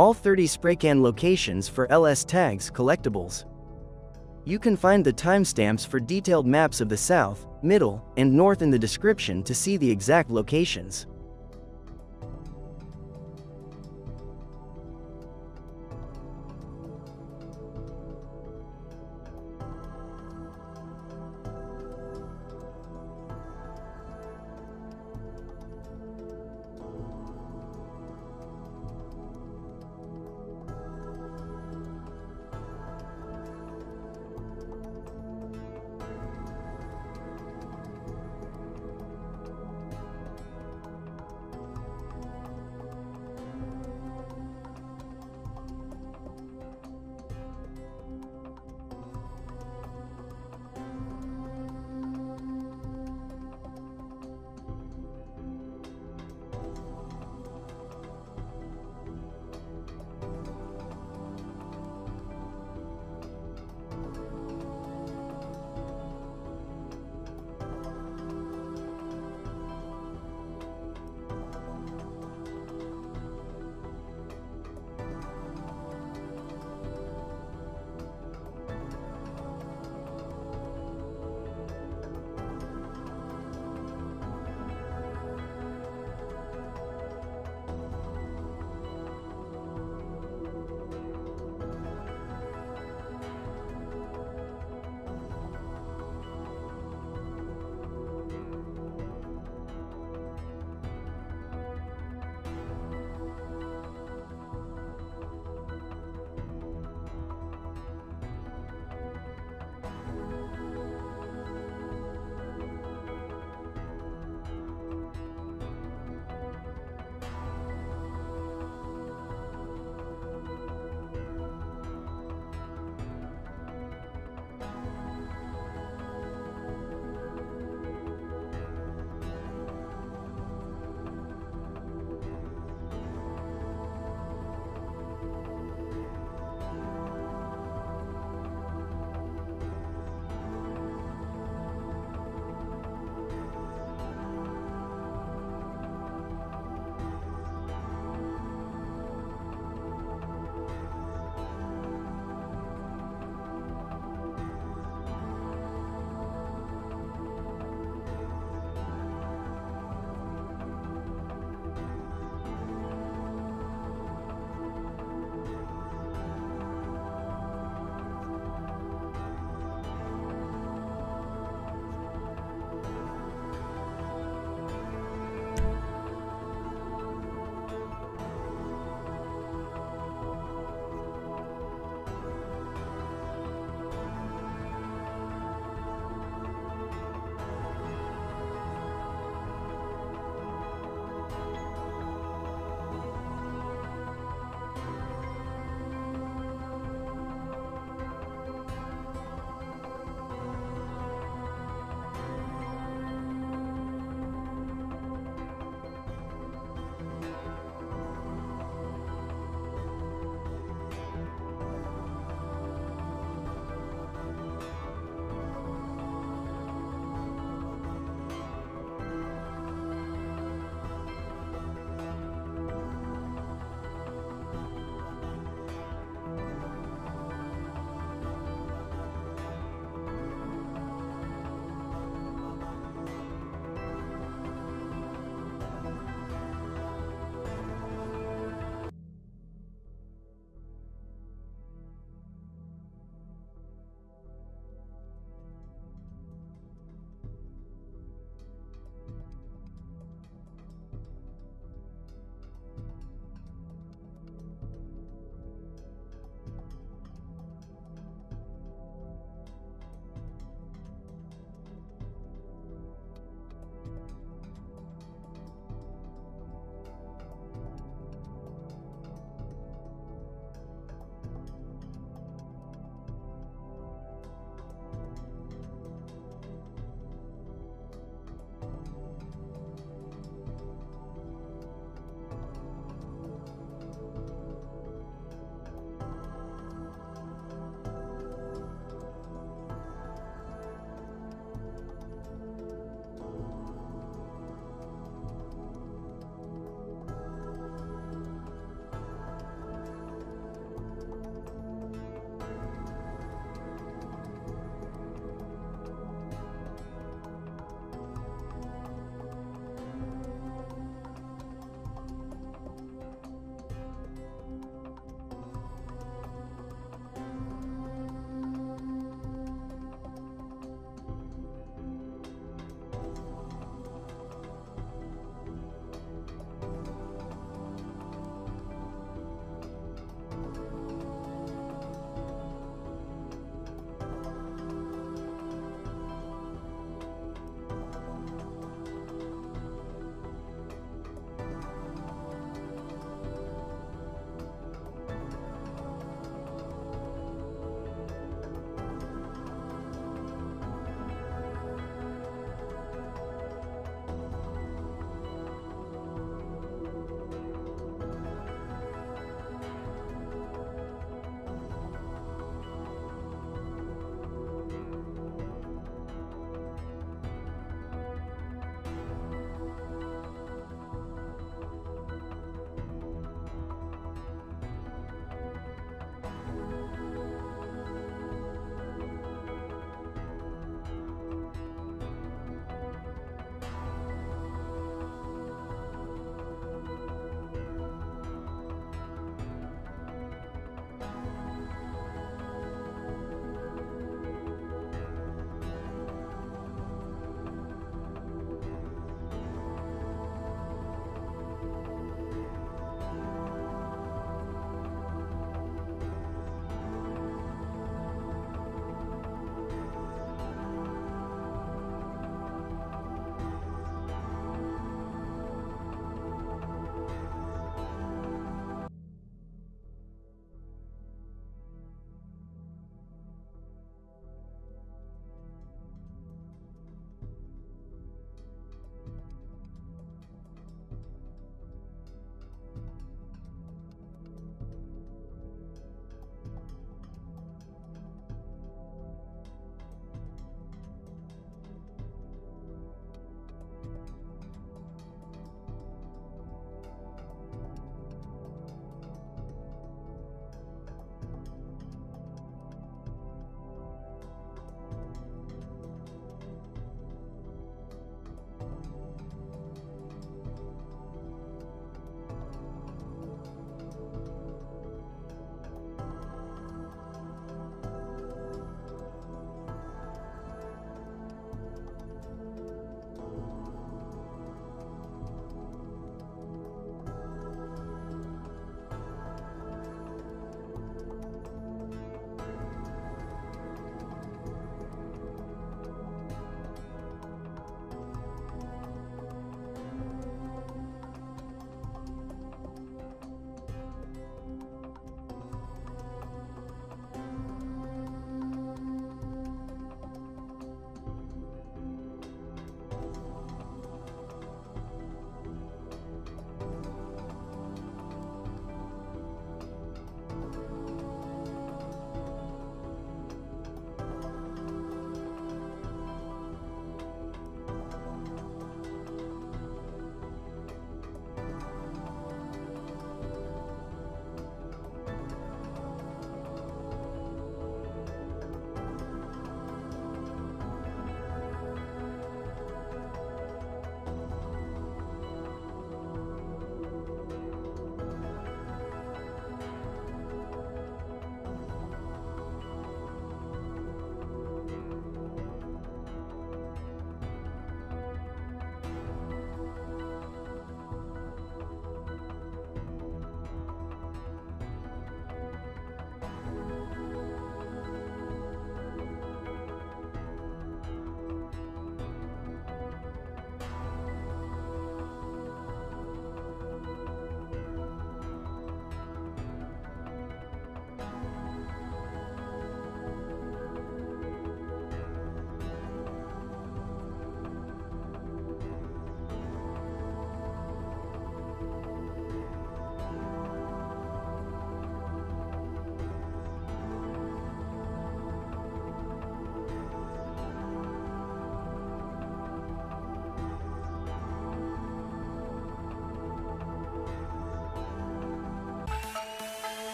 all 30 Spraycan locations for LS Tags collectibles. You can find the timestamps for detailed maps of the south, middle, and north in the description to see the exact locations.